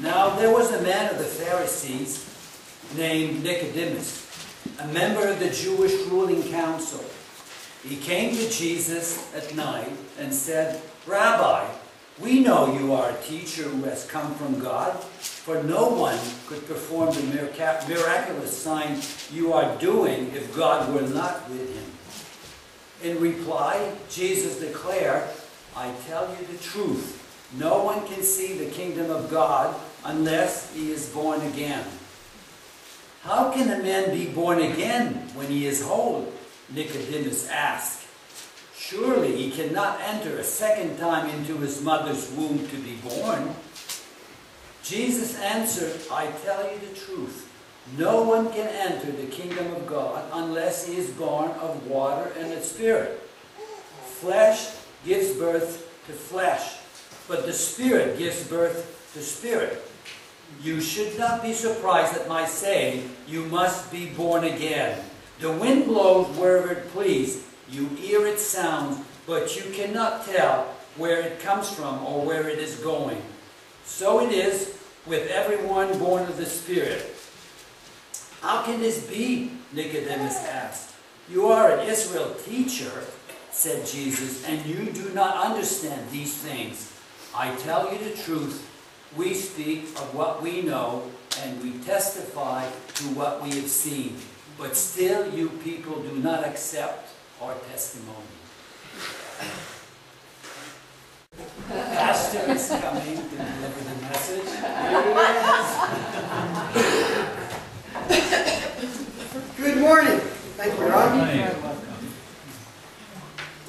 Now there was a man of the Pharisees named Nicodemus, a member of the Jewish ruling council. He came to Jesus at night and said, Rabbi, we know you are a teacher who has come from God, for no one could perform the miraculous sign you are doing if God were not with him. In reply, Jesus declared, I tell you the truth. No one can see the kingdom of God unless he is born again. How can a man be born again when he is old? Nicodemus asked. Surely he cannot enter a second time into his mother's womb to be born. Jesus answered, I tell you the truth. No one can enter the kingdom of God unless he is born of water and the Spirit. Flesh gives birth to flesh, but the Spirit gives birth to spirit. You should not be surprised at my saying, You must be born again. The wind blows wherever it pleases. You hear its sounds, but you cannot tell where it comes from or where it is going. So it is with everyone born of the Spirit. How can this be? Nicodemus asked. You are an Israel teacher, said Jesus, and you do not understand these things. I tell you the truth. We speak of what we know, and we testify to what we have seen. But still you people do not accept our testimony. Pastor is coming to deliver the message. Good morning. Thank you, Ron.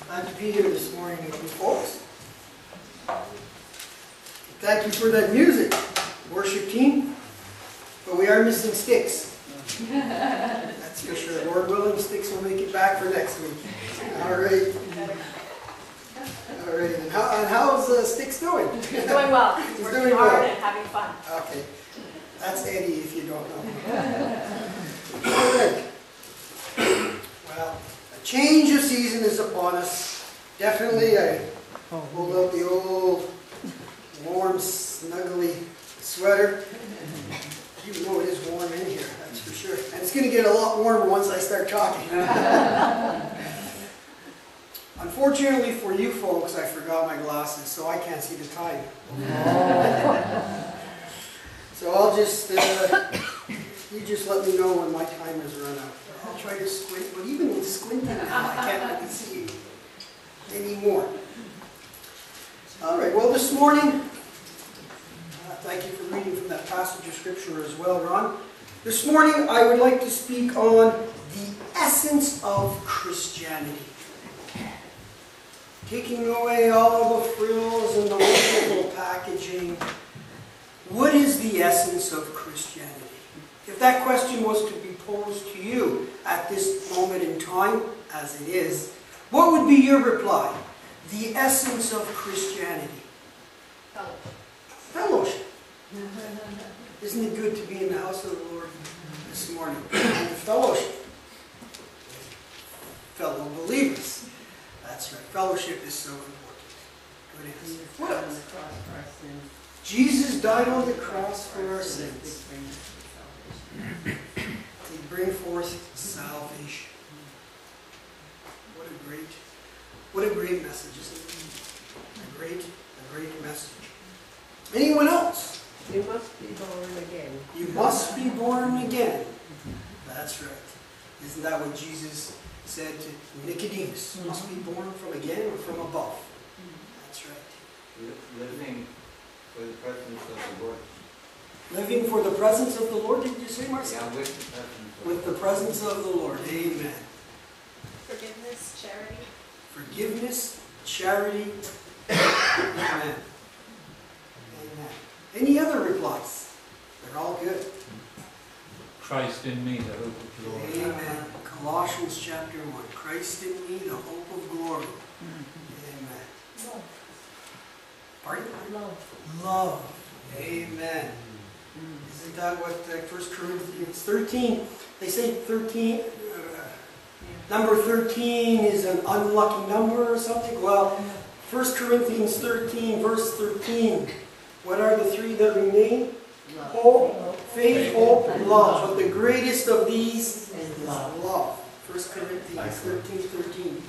Glad to be here this morning with you folks. Thank you for that music, worship team. But we are missing sticks. That's for sure. Lord willing, sticks will make it back for next week. All right. All right. And, how, and how's uh, Sticks doing? He's doing well. He's Working doing hard well. and having fun. Okay. That's Eddie if you don't know. All right. Well, a change of season is upon us. Definitely, I pulled out the old warm, snuggly sweater. Even though it is warm in here, that's for sure. And it's going to get a lot warmer once I start talking. Unfortunately for you folks, I forgot my glasses, so I can't see the time. So I'll just, uh, you just let me know when my timer's run out. I'll try to squint, but even with squinting, I can't really see anymore. All right, well, this morning, uh, thank you for reading from that passage of scripture as well, Ron. This morning, I would like to speak on the essence of Christianity. Taking away all the frills and the wonderful packaging, what is the essence of Christianity? If that question was to be posed to you at this moment in time, as it is, what would be your reply? The essence of Christianity. Fellowship. Isn't it good to be in the house of the Lord this morning? And fellowship. Fellow believers. That's right. Fellowship is so important. Good answer. What else? Jesus died on the cross for our sins. To bring forth salvation. What a great, what a great message, isn't it? A great, a great message. Anyone else? You must be born again. You must be born again. That's right. Isn't that what Jesus said to Nicodemus? You must be born from again or from above. That's right. living for the presence of the Lord. Living for the presence of the Lord, did you say, Marcel? Yeah, with the presence of With the presence of the Lord. Amen. Forgiveness, charity. Forgiveness, charity. Amen. Amen. Any other replies? They're all good. Christ in me, the hope of glory. Amen. Colossians chapter 1. Christ in me, the hope of glory. Amen. Pardon? Love. Love. Amen. Isn't that what uh, 1 Corinthians 13, they say 13, uh, number 13 is an unlucky number or something? Well, 1 Corinthians 13, verse 13, What are the three that remain? Love. Hope, faith, hope, and love. But the greatest of these is love. love. 1 Corinthians 13, 13.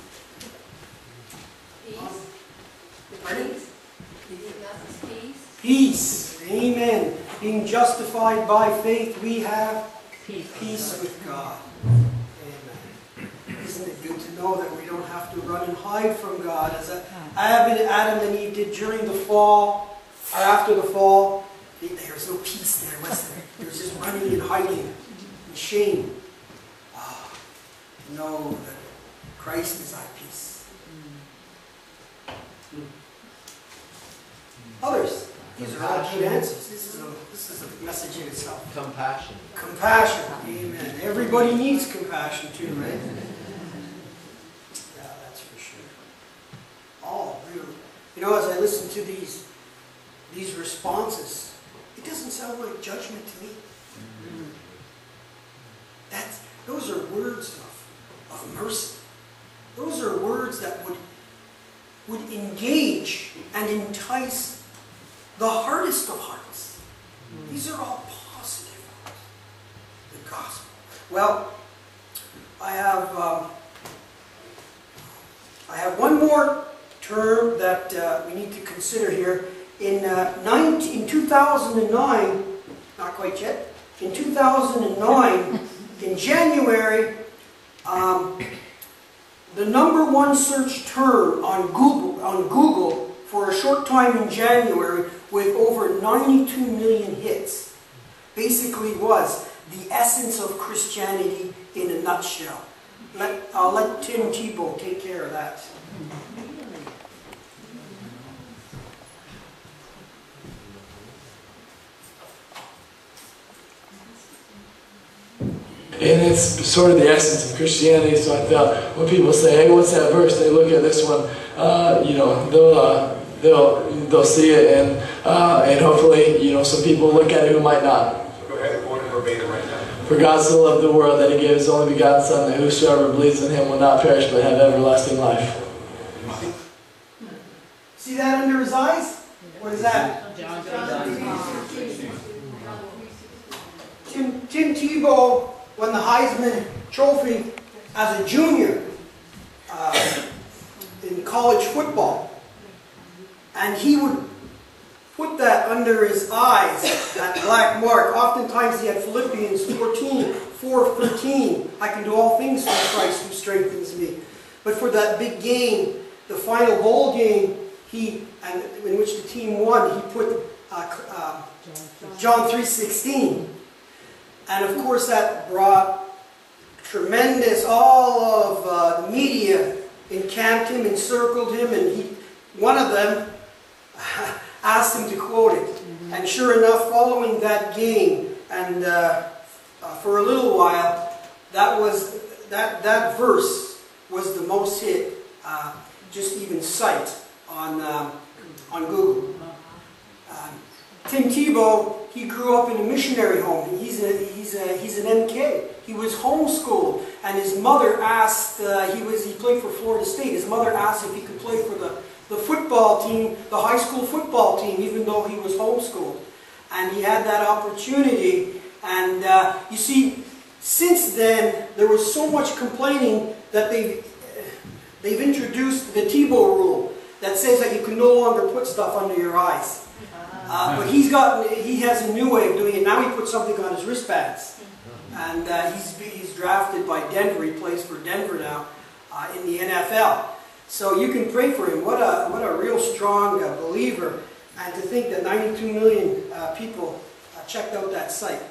Peace. Pardon? Peace. Peace. Peace. Amen. Being justified by faith, we have Peace. peace with God. Amen. Isn't it good to know that we don't have to run and hide from God as Adam Adam and Eve did during the fall or after the fall? There was no peace there, was there? There was just running and hiding and shame. Ah, know that Christ is our peace. Others. These are all good answers. This is a, this is a message in itself. Compassion. Compassion. Amen. Everybody needs compassion too, right? Yeah, that's for sure. All really. You know, as I listen to these these responses, it doesn't sound like judgment to me. That's those are words of, of mercy. Those are words that would would engage and entice the hardest of hearts. These are all positive. The gospel. Well, I have um, I have one more term that uh, we need to consider here. In uh, 19, in 2009, not quite yet. In 2009, in January, um, the number one search term on Google on Google for a short time in January with over 92 million hits basically was the essence of Christianity in a nutshell. Let, I'll let Tim Tebow take care of that. And it's sort of the essence of Christianity. So I thought when people say, "Hey, what's that verse?" They look at this one. Uh, you know, they'll uh, they'll they'll see it, and uh, and hopefully, you know, some people look at it who might not. Go ahead, quote it verbatim right now. For God so loved the world that He gave His only begotten Son, that whosoever believes in Him will not perish but have everlasting life. See that under his eyes? What is that? John Tim, Tim Tebow won the Heisman Trophy as a junior uh, in college football. And he would put that under his eyes, that black mark. Oftentimes he had Philippians 14, 4, 13. I can do all things through Christ who strengthens me. But for that big game, the final bowl game, he and in which the team won, he put uh, uh, John 3.16. And of course that brought tremendous, all of uh, the media encamped him, encircled him, and he, one of them asked him to quote it. And sure enough, following that game, and uh, uh, for a little while, that was that that verse was the most hit, uh, just even sight on um, on Google. Tim Tebow, he grew up in a missionary home. He's a, he's a, he's an MK. He was homeschooled, and his mother asked. Uh, he was he played for Florida State. His mother asked if he could play for the the football team, the high school football team, even though he was homeschooled, and he had that opportunity. And uh, you see, since then there was so much complaining that they they've introduced the Tebow rule that says that you can no longer put stuff under your eyes. Uh, but he's got, he has a new way of doing it. Now he puts something on his wristbands. And uh, he's, he's drafted by Denver. He plays for Denver now uh, in the NFL. So you can pray for him. What a, what a real strong uh, believer. And to think that 92 million uh, people uh, checked out that site.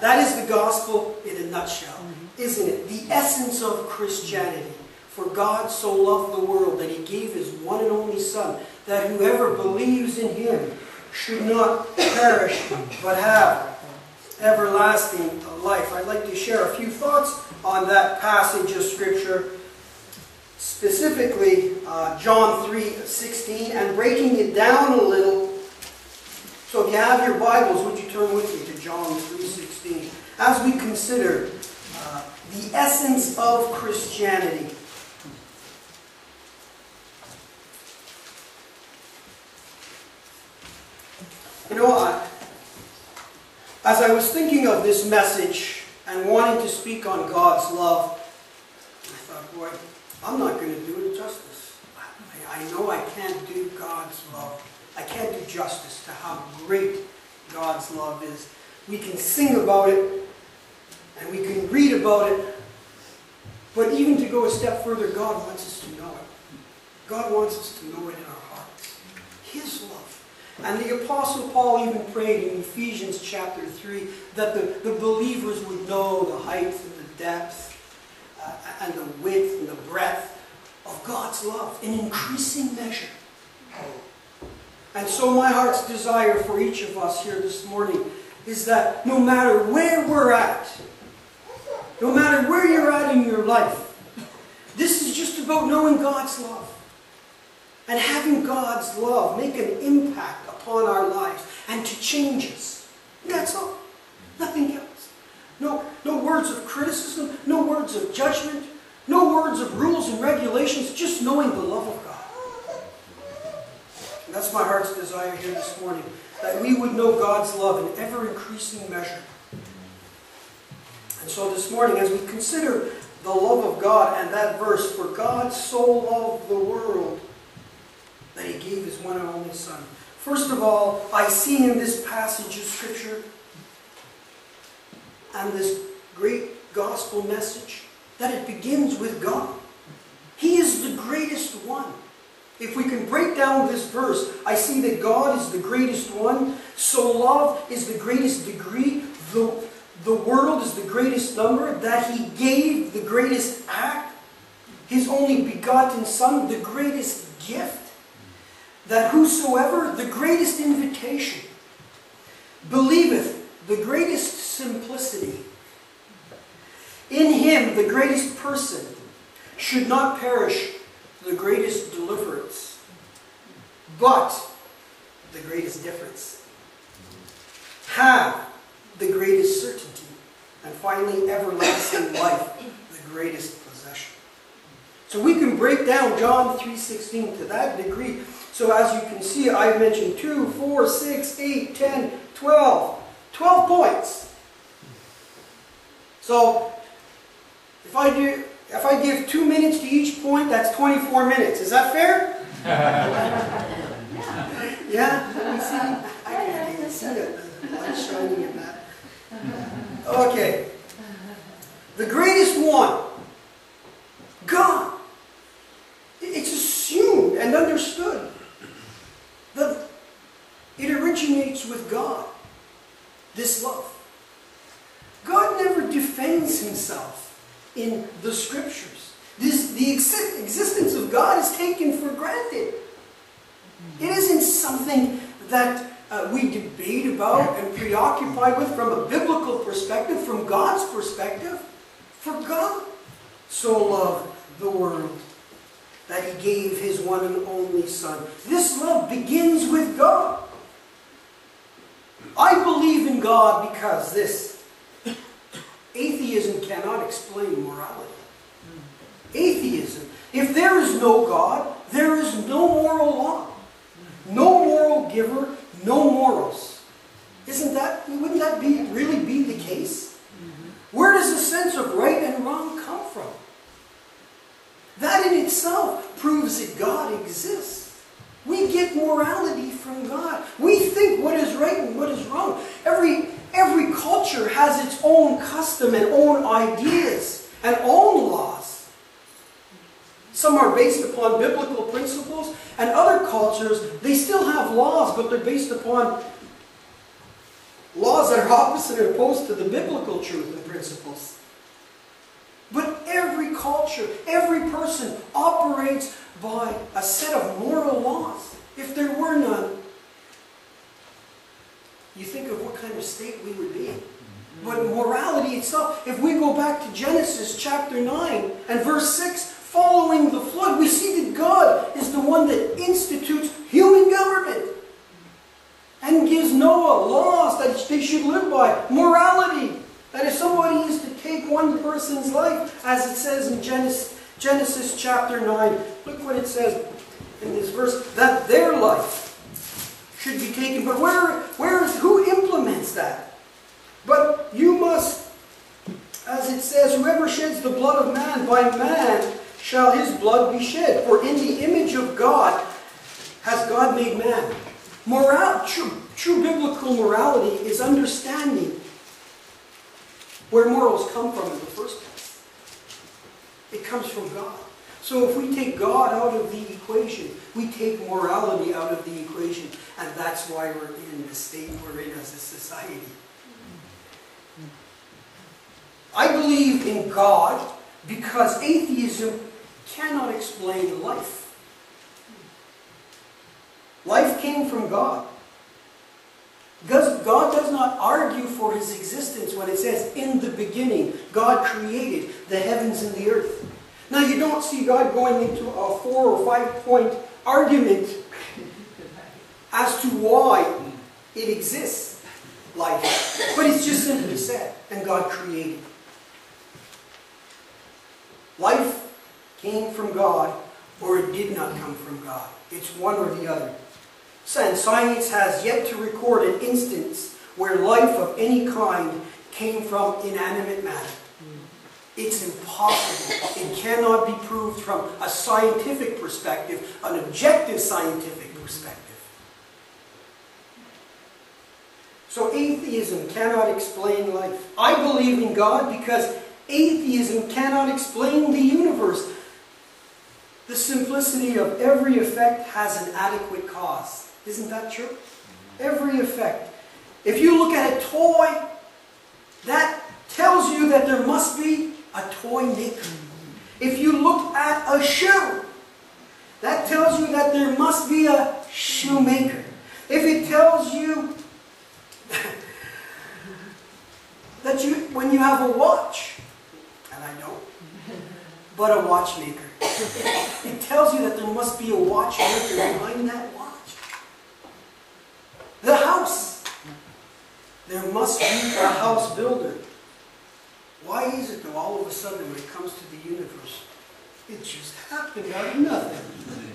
That is the gospel in a nutshell, isn't it? The essence of Christianity. For God so loved the world that he gave his one and only Son, that whoever believes in him should not perish, but have everlasting life. I'd like to share a few thoughts on that passage of Scripture, specifically uh, John 3 16, and breaking it down a little. So if you have your Bibles, would you turn with me to John 3 16? As we consider uh, the essence of Christianity. You know, I, as I was thinking of this message and wanting to speak on God's love, I thought, boy, I'm not going to do it justice. I, I know I can't do God's love. I can't do justice to how great God's love is. We can sing about it and we can read about it, but even to go a step further, God wants us to know it. God wants us to know it in our hearts. His love. And the Apostle Paul even prayed in Ephesians chapter 3 that the, the believers would know the height and the depth uh, and the width and the breadth of God's love in increasing measure. And so my heart's desire for each of us here this morning is that no matter where we're at, no matter where you're at in your life, this is just about knowing God's love and having God's love make an impact upon our lives and to change us. That's all. Nothing else. No, no words of criticism, no words of judgment, no words of rules and regulations, just knowing the love of God. And that's my heart's desire here this morning, that we would know God's love in ever increasing measure. And so this morning, as we consider the love of God and that verse, for God so loved the world that he gave his one and only Son. First of all, I see in this passage of Scripture and this great gospel message that it begins with God. He is the greatest one. If we can break down this verse, I see that God is the greatest one. So love is the greatest degree. The, the world is the greatest number. That He gave the greatest act. His only begotten Son, the greatest gift. That whosoever, the greatest invitation, believeth the greatest simplicity, in him the greatest person should not perish the greatest deliverance, but the greatest difference. Have the greatest certainty, and finally everlasting life, the greatest possession. So we can break down John 3.16 to that degree. So as you can see, I've mentioned 2, 4, 6, 8, 10, 12. 12 points. So if I do if I give two minutes to each point, that's 24 minutes. Is that fair? yeah? You see? I can't even see it. The light's shining in that. Okay. The greatest one. God. It's assumed and understood it originates with God. This love. God never defends himself in the scriptures. This, the exi- existence of God is taken for granted. It isn't something that uh, we debate about and preoccupy with from a biblical perspective, from God's perspective. For God so loved the world that he gave his one and only Son. This love begins with God. I believe in God because this Atheism cannot explain morality. Atheism. If there is no God, there is no moral law. No moral giver, no morals. Isn't that, wouldn't that be really be the case? Where does the sense of right and wrong come from? That in itself proves that God exists. We get morality from God. We think what is right and what is wrong. Every, every culture has its own custom and own ideas and own laws. Some are based upon biblical principles, and other cultures, they still have laws, but they're based upon laws that are opposite and opposed to the biblical truth and principles. Culture, every person operates by a set of moral laws. If there were none, you think of what kind of state we would be. But morality itself, if we go back to Genesis chapter 9 and verse 6, following the flood, we see that God is the one that institutes human government and gives Noah laws that they should live by, morality. That if somebody is to take one person's life, as it says in Genesis, Genesis chapter 9, look what it says in this verse, that their life should be taken but where, where is, who implements that? But you must, as it says, whoever sheds the blood of man, by man shall his blood be shed. For in the image of God has God made man. Moral, true, true biblical morality is understanding where morals come from in the first place. It comes from God. So if we take God out of the equation, we take morality out of the equation, and that's why we're in the state we're in as a society. I believe in God because atheism cannot explain life. Life came from God. God does not argue for his existence when it says, in the beginning, God created the heavens and the earth. Now, you don't see God going into a four or five point argument as to why it exists, life. But it's just simply said, and God created. Life came from God, or it did not come from God. It's one or the other. And science has yet to record an instance where life of any kind came from inanimate matter. It's impossible. It cannot be proved from a scientific perspective, an objective scientific perspective. So atheism cannot explain life. I believe in God because atheism cannot explain the universe. The simplicity of every effect has an adequate cause. Isn't that true? Every effect. If you look at a toy, that tells you that there must be a toy maker. If you look at a shoe, that tells you that there must be a shoemaker. If it tells you that you, when you have a watch, and I don't, but a watchmaker, it tells you that there must be a watchmaker behind that. The house. There must be a house builder. Why is it though all of a sudden when it comes to the universe, it just happened out of nothing?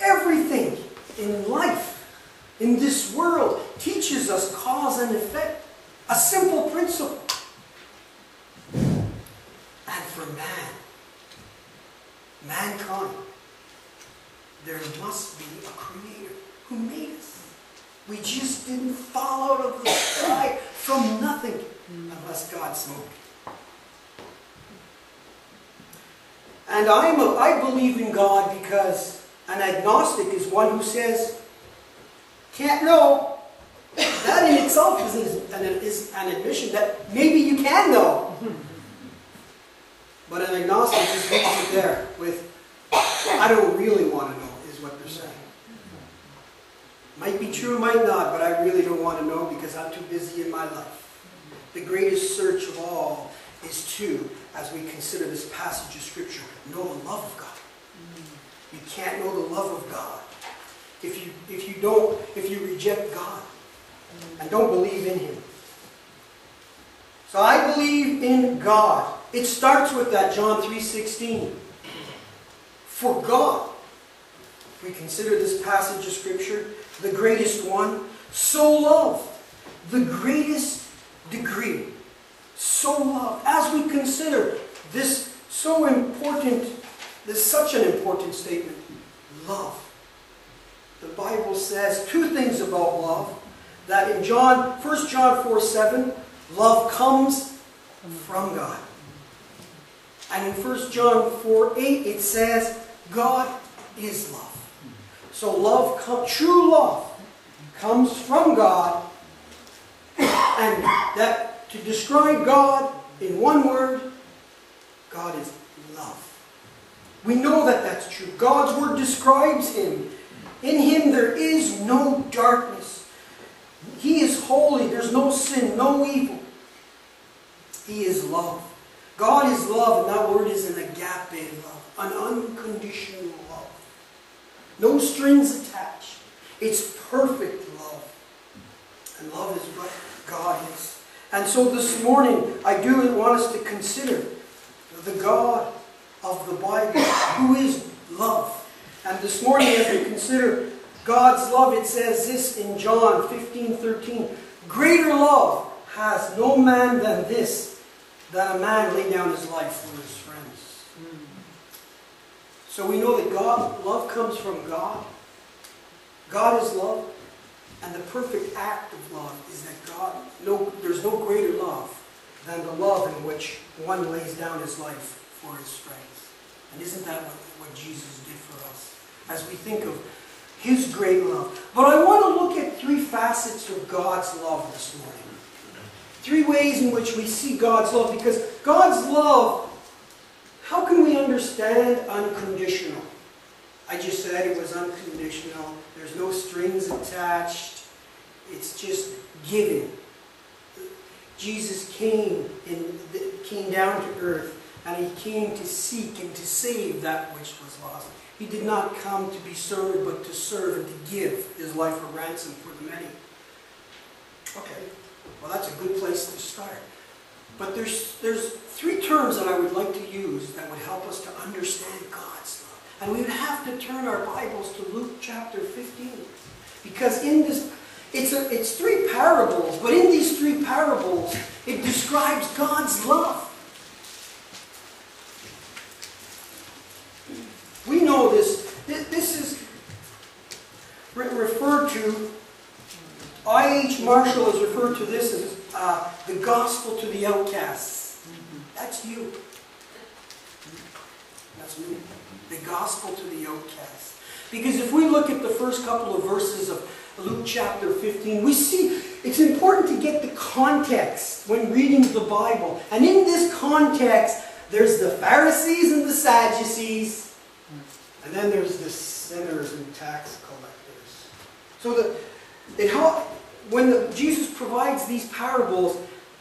Everything in life, in this world, teaches us cause and effect. A simple principle. And for man, mankind, there must be a creator who made us. We just didn't fall out of the sky from nothing unless God spoke. And I'm a, I believe in God because an agnostic is one who says, can't know. That in itself is an, is an admission that maybe you can know. But an agnostic just leaves it there with, I don't really want to know, is what they're saying. Might be true, might not, but I really don't want to know because I'm too busy in my life. The greatest search of all is to, as we consider this passage of Scripture, know the love of God. You can't know the love of God if you, if you don't, if you reject God and don't believe in Him. So I believe in God. It starts with that John 3.16. For God, if we consider this passage of Scripture, the greatest one, so loved, the greatest degree, so loved. As we consider this so important, this such an important statement, love. The Bible says two things about love. That in John, 1 John 4 7, love comes from God. And in 1 John 4 8, it says, God is love. So love, true love, comes from God, and that to describe God in one word, God is love. We know that that's true. God's word describes Him. In Him there is no darkness. He is holy. There's no sin, no evil. He is love. God is love, and that word is an agape love, an unconditional love. No strings attached. It's perfect love. And love is what God is. And so this morning, I do want us to consider the God of the Bible, who is love. And this morning, as we consider God's love, it says this in John 15, 13. Greater love has no man than this, that a man lay down his life for his. So we know that God, love comes from God. God is love. And the perfect act of love is that God, no, there's no greater love than the love in which one lays down his life for his friends. And isn't that what, what Jesus did for us? As we think of his great love. But I want to look at three facets of God's love this morning. Three ways in which we see God's love, because God's love, how can we understand unconditional? I just said it was unconditional. There's no strings attached. It's just giving. Jesus came and came down to earth, and he came to seek and to save that which was lost. He did not come to be served, but to serve and to give his life a ransom for the many. Okay, well that's a good place to start. But there's, there's three terms that I would like to use that would help us to understand God's love. And we would have to turn our Bibles to Luke chapter 15. Because in this, it's, a, it's three parables, but in these three parables, it describes God's love. We know this. This is referred to, I.H. Marshall has referred to this as uh, the gospel to the outcasts. That's you. That's me. The gospel to the outcasts. Because if we look at the first couple of verses of Luke chapter 15, we see it's important to get the context when reading the Bible. And in this context, there's the Pharisees and the Sadducees, and then there's the sinners and tax collectors. So the, it when the, Jesus provides these parables,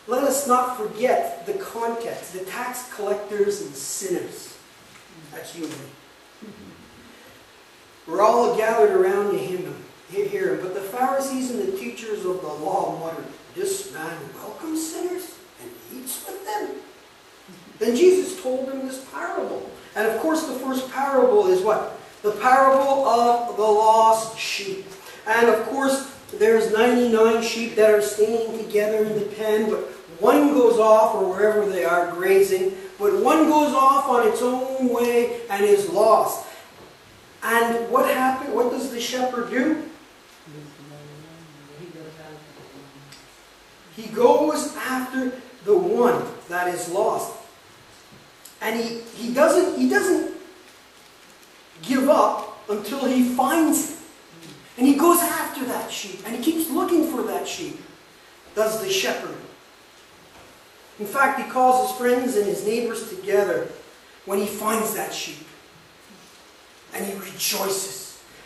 let us not forget the context, the tax collectors and sinners. That's you and me. We're all gathered around to him. Hear him. But the Pharisees and the teachers of the law muttered, This man welcomes sinners and eats with them. Then Jesus told them this parable. And of course, the first parable is what? The parable of the lost sheep. And of course, there's 99 sheep that are staying together in the pen, but one goes off, or wherever they are grazing, but one goes off on its own way and is lost. And what happened? What does the shepherd do? He goes after the one that is lost. And he, he doesn't he doesn't give up until he finds. And he goes after that sheep and he keeps looking for that sheep. Does the shepherd. In fact, he calls his friends and his neighbors together when he finds that sheep. And he rejoices.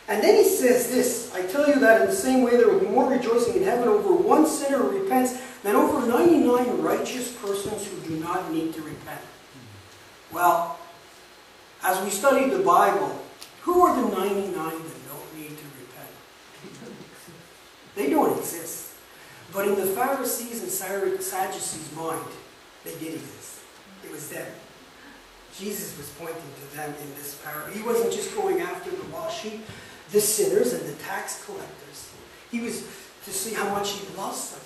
And then he says this I tell you that in the same way there will be more rejoicing in heaven over one sinner who repents than over 99 righteous persons who do not need to repent. Well, as we study the Bible, who are the 99 that don't need to repent? They don't exist. But in the Pharisees and Sadducees' mind, they did exist. It was them. Jesus was pointing to them in this parable. He wasn't just going after the lost sheep, the sinners and the tax collectors. He was to see how much he loves them.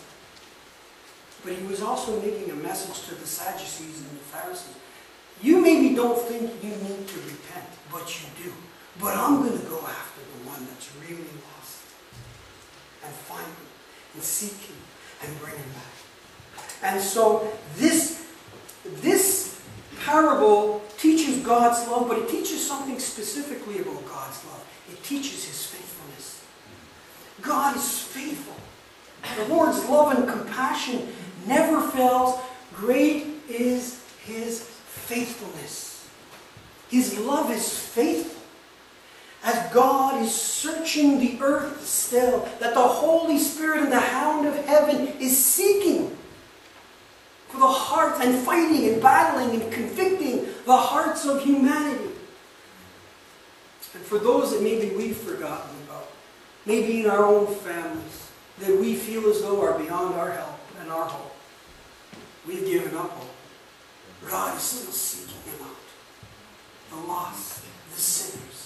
But he was also making a message to the Sadducees and the Pharisees. You maybe don't think you need to repent, but you do. But I'm going to go after the one that's really lost and find him and seek him and bring him back. And so this, this parable teaches God's love, but it teaches something specifically about God's love. It teaches his faithfulness. God is faithful. The Lord's love and compassion never fails. Great is his faithfulness. His love is faithful. As God is searching the earth still, that the Holy Spirit and the hound of heaven is seeking for the hearts and fighting and battling and convicting the hearts of humanity. And for those that maybe we've forgotten about, maybe in our own families, that we feel as though are beyond our help and our hope. We've given up hope. God is still seeking them out. The lost, the sinners.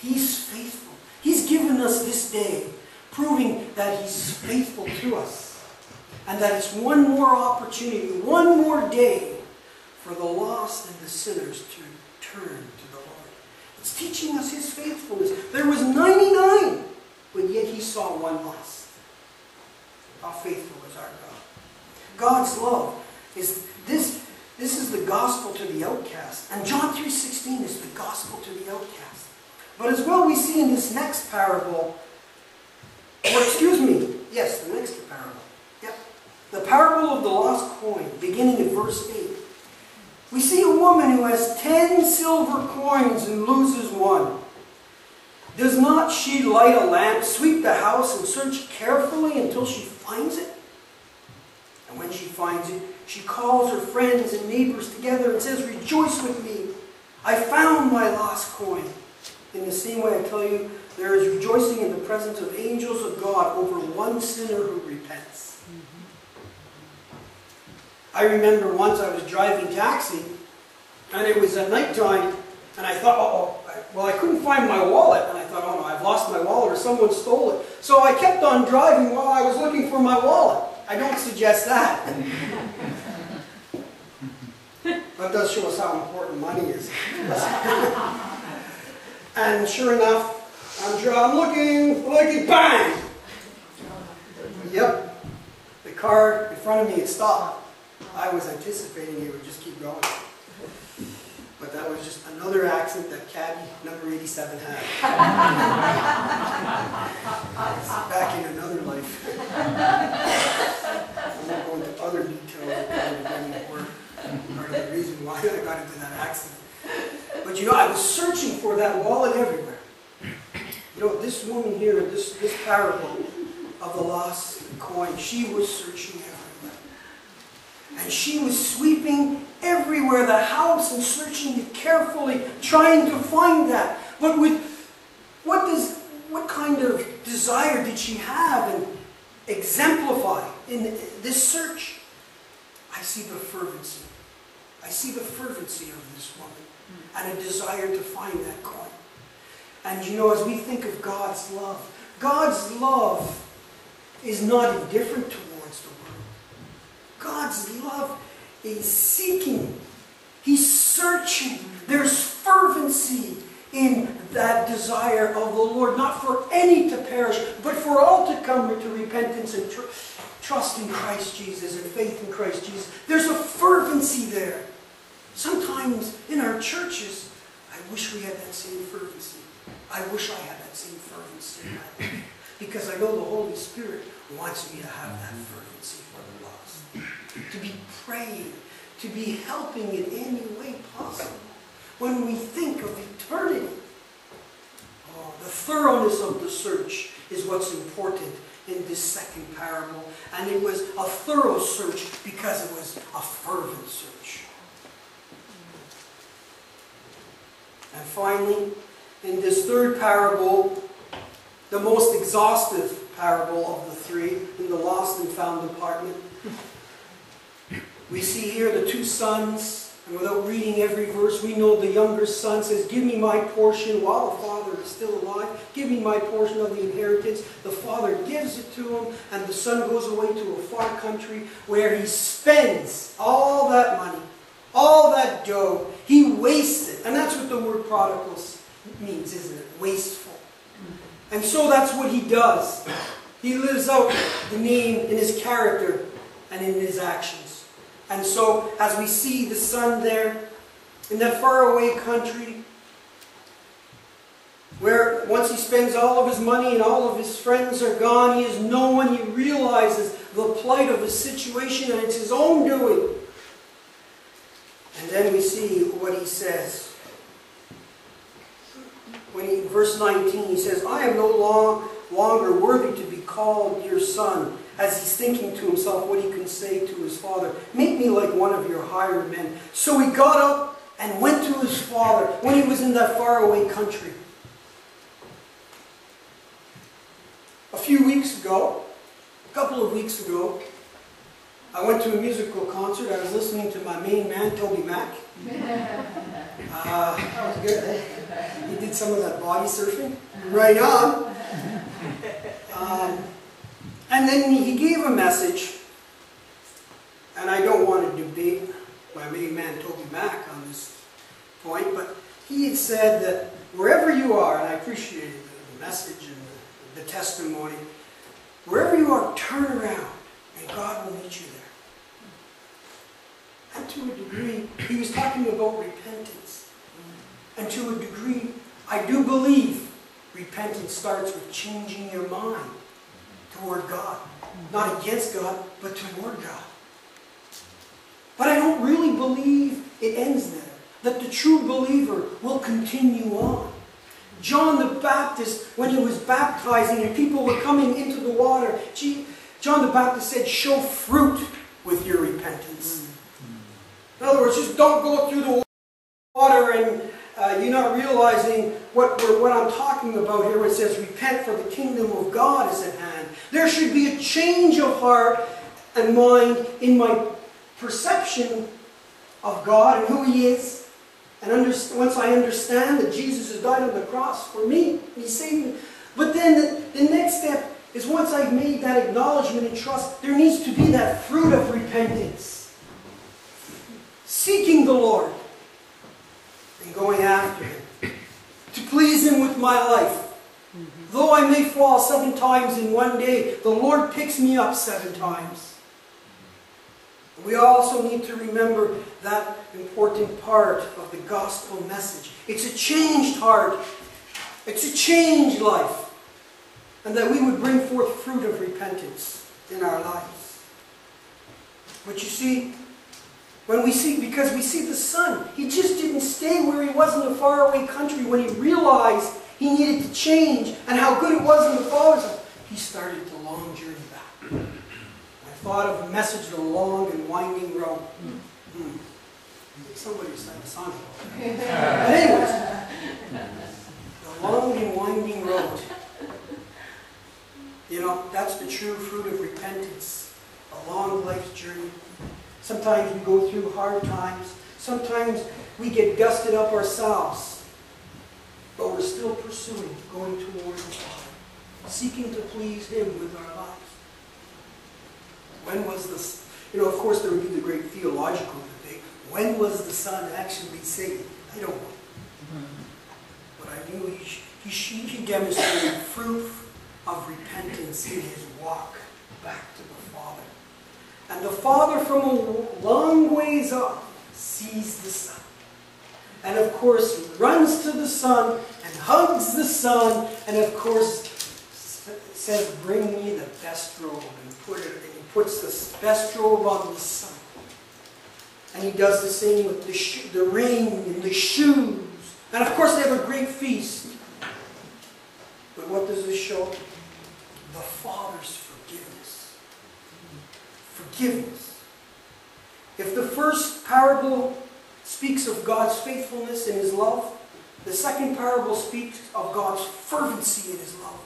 He's faithful. He's given us this day, proving that He's faithful to us. And that it's one more opportunity, one more day for the lost and the sinners to turn to the Lord. It's teaching us His faithfulness. There was 99, but yet He saw one lost. How faithful is our God? God's love is this. This is the gospel to the outcast, and John 3:16 is the gospel to the outcast. But as well, we see in this next parable, or excuse me, yes, the next parable. Yep, the parable of the lost coin, beginning in verse 8. We see a woman who has ten silver coins and loses one. Does not she light a lamp, sweep the house, and search carefully until she finds it? And when she finds it, she calls her friends and neighbors together and says, Rejoice with me. I found my lost coin. In the same way, I tell you, there is rejoicing in the presence of angels of God over one sinner who repents. I remember once I was driving taxi, and it was at nighttime, and I thought, oh, well, I couldn't find my wallet. And I thought, oh no, I've lost my wallet or someone stole it. So I kept on driving while I was looking for my wallet. I don't suggest that. that does show us how important money is. and sure enough, I'm, I'm looking, looking, bang! Yep, the car in front of me had stopped. I was anticipating it would just keep going. But that was just another accent that caddy number 87 had. Back in another life. I won't go into other details of part of the reason why I got into that accident. But you know, I was searching for that wallet everywhere. You know, this woman here, this, this parable of the lost coin, she was searching everywhere. And she was sweeping everywhere, the house, and searching it carefully, trying to find that. But with what does what kind of desire did she have and exemplify in this search? I see the fervency. I see the fervency of this woman and a desire to find that coin. And you know, as we think of God's love, God's love is not indifferent towards the world. God's love is seeking. He's searching. There's fervency in that desire of the Lord, not for any to perish, but for all to come to repentance and tr- trust in Christ Jesus and faith in Christ Jesus. There's a fervency there. Sometimes in our churches, I wish we had that same fervency. I wish I had that same fervency. Because I know the Holy Spirit wants me to have that fervency for the lost. To be praying, to be helping in any way possible. When we think of eternity, oh, the thoroughness of the search is what's important in this second parable. And it was a thorough search because it was a fervent search. And finally, in this third parable, the most exhaustive parable of the three, in the lost and found department, we see here the two sons, and without reading every verse, we know the younger son says, Give me my portion while the father is still alive. Give me my portion of the inheritance. The father gives it to him, and the son goes away to a far country where he spends all that money, all that dough. He wasted. And that's what the word prodigals means, isn't it? Wasteful. And so that's what he does. He lives out the name in his character and in his actions. And so, as we see the son there in that faraway country, where once he spends all of his money and all of his friends are gone, he is no one, he realizes the plight of his situation and it's his own doing. And then we see what he says. When he, verse 19, he says, I am no long, longer worthy to be called your son as he's thinking to himself what he can say to his father. Make me like one of your hired men. So he got up and went to his father when he was in that faraway country. A few weeks ago, a couple of weeks ago, I went to a musical concert. I was listening to my main man, Toby Mac. Uh, that was good. He did some of that body surfing. Right on. Um, and then he gave a message, and I don't want to debate my main man Toby Mac on this point, but he had said that wherever you are, and I appreciated the, the message and the, the testimony, wherever you are, turn around, and God will meet you there. To a degree, he was talking about repentance. And to a degree, I do believe repentance starts with changing your mind toward God. Not against God, but toward God. But I don't really believe it ends there. That the true believer will continue on. John the Baptist, when he was baptizing and people were coming into the water, John the Baptist said, show fruit with your repentance. In other words, just don't go through the water and uh, you're not realizing what, what I'm talking about here when it says, repent for the kingdom of God is at hand. There should be a change of heart and mind in my perception of God and who He is. And once I understand that Jesus has died on the cross for me, He saved me. But then the, the next step is once I've made that acknowledgement and trust, there needs to be that fruit of repentance. Seeking the Lord and going after Him. To please Him with my life. Though I may fall seven times in one day, the Lord picks me up seven times. We also need to remember that important part of the gospel message. It's a changed heart. It's a changed life. And that we would bring forth fruit of repentance in our lives. But you see, when we see, because we see the son, he just didn't stay where he was in a faraway country when he realized he needed to change and how good it was in the Father's house. He started the long journey back. I thought of a message, The Long and Winding Road. Hmm. Somebody sang a song. but anyways, the long and winding road. You know, that's the true fruit of repentance. A long life's journey. Sometimes we go through hard times. Sometimes we get dusted up ourselves. But we're still pursuing, going towards the Father, seeking to please Him with our lives. When was this? You know, of course, there would be the great theological debate. When was the Son actually saved? I don't know. But I knew he, he, he demonstrated fruit of repentance in his walk back to the. And the Father from a long ways off sees the Son. And of course runs to the Son and hugs the Son and of course says, bring me the best robe. And, put it, and he puts the best robe on the Son. And he does the same with the, the ring and the shoes. And of course they have a great feast. But what does this show? The Father's. Forgiveness. If the first parable speaks of God's faithfulness and His love, the second parable speaks of God's fervency in His love.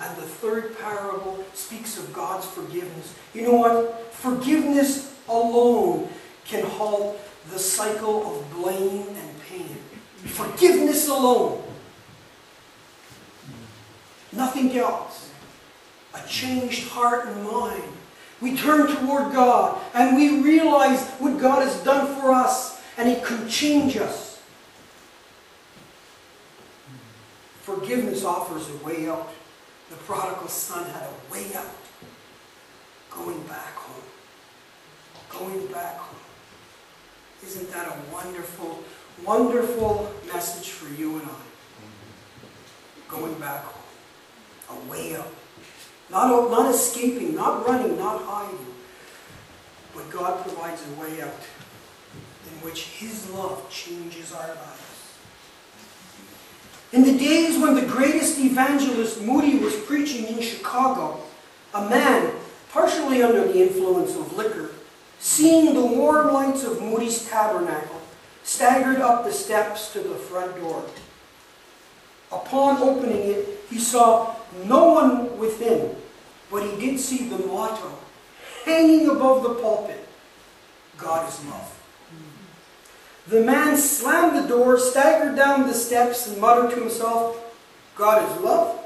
And the third parable speaks of God's forgiveness. You know what? Forgiveness alone can halt the cycle of blame and pain. Forgiveness alone. Nothing else. A changed heart and mind. We turn toward God and we realize what God has done for us and He can change us. Forgiveness offers a way out. The prodigal son had a way out. Going back home. Going back home. Isn't that a wonderful, wonderful message for you and I? Going back home. A way out. Not, not escaping, not running, not hiding. But God provides a way out in which His love changes our lives. In the days when the greatest evangelist Moody was preaching in Chicago, a man, partially under the influence of liquor, seeing the warm lights of Moody's tabernacle, staggered up the steps to the front door. Upon opening it, he saw no one within, but he did see the motto hanging above the pulpit God is love. The man slammed the door, staggered down the steps, and muttered to himself, God is love.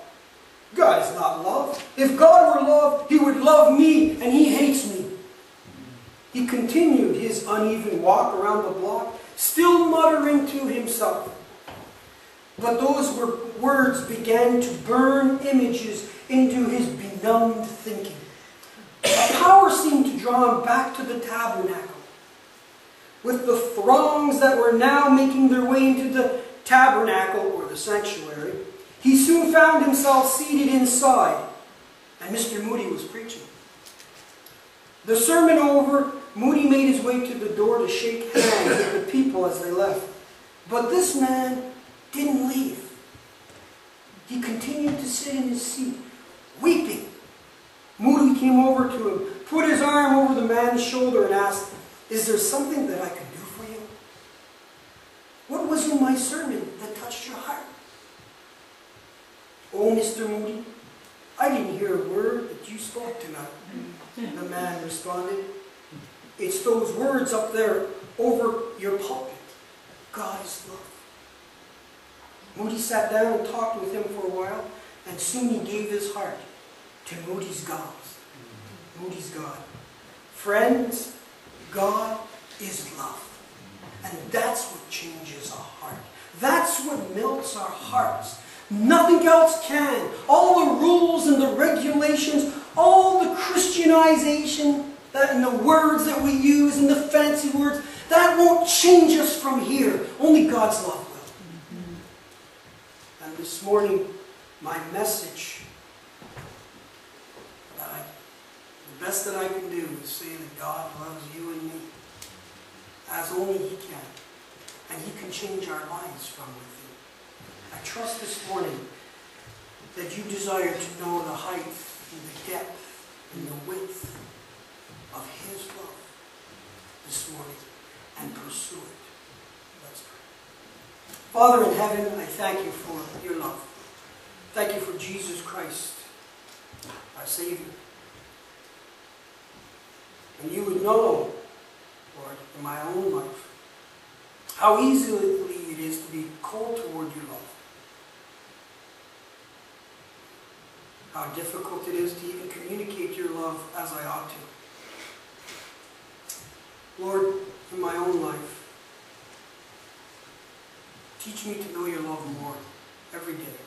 God is not love. If God were love, He would love me, and He hates me. He continued his uneven walk around the block, still muttering to himself. But those were, words began to burn images into his benumbed thinking. A power seemed to draw him back to the tabernacle. With the throngs that were now making their way into the tabernacle, or the sanctuary, he soon found himself seated inside, and Mr. Moody was preaching. The sermon over, Moody made his way to the door to shake hands with the people as they left. But this man didn't leave. He continued to sit in his seat, came over to him, put his arm over the man's shoulder, and asked, Is there something that I can do for you? What was in my sermon that touched your heart? Oh, Mr. Moody, I didn't hear a word that you spoke tonight. The man responded, It's those words up there over your pulpit. God is love. Moody sat down and talked with him for a while, and soon he gave his heart to Moody's God. Moody's God. Friends, God is love. And that's what changes our heart. That's what melts our hearts. Nothing else can. All the rules and the regulations, all the Christianization that, and the words that we use and the fancy words, that won't change us from here. Only God's love will. And this morning, my message, that I, the best that I can do is say that God loves you and me as only He can. And He can change our lives from within. I trust this morning that you desire to know the height and the depth and the width of His love this morning and pursue it. Let's pray. Father in heaven, I thank you for your love. Thank you for Jesus Christ, our Savior. And you would know, Lord, in my own life, how easily it is to be cold toward your love. How difficult it is to even communicate your love as I ought to. Lord, in my own life, teach me to know your love more every day.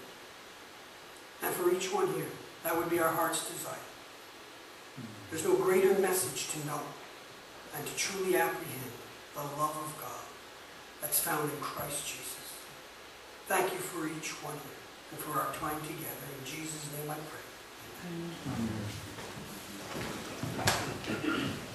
And for each one here, that would be our heart's desire. There's no greater message to know and to truly apprehend the love of God that's found in Christ Jesus. Thank you for each one and for our time together. In Jesus' name I pray. Amen. Amen.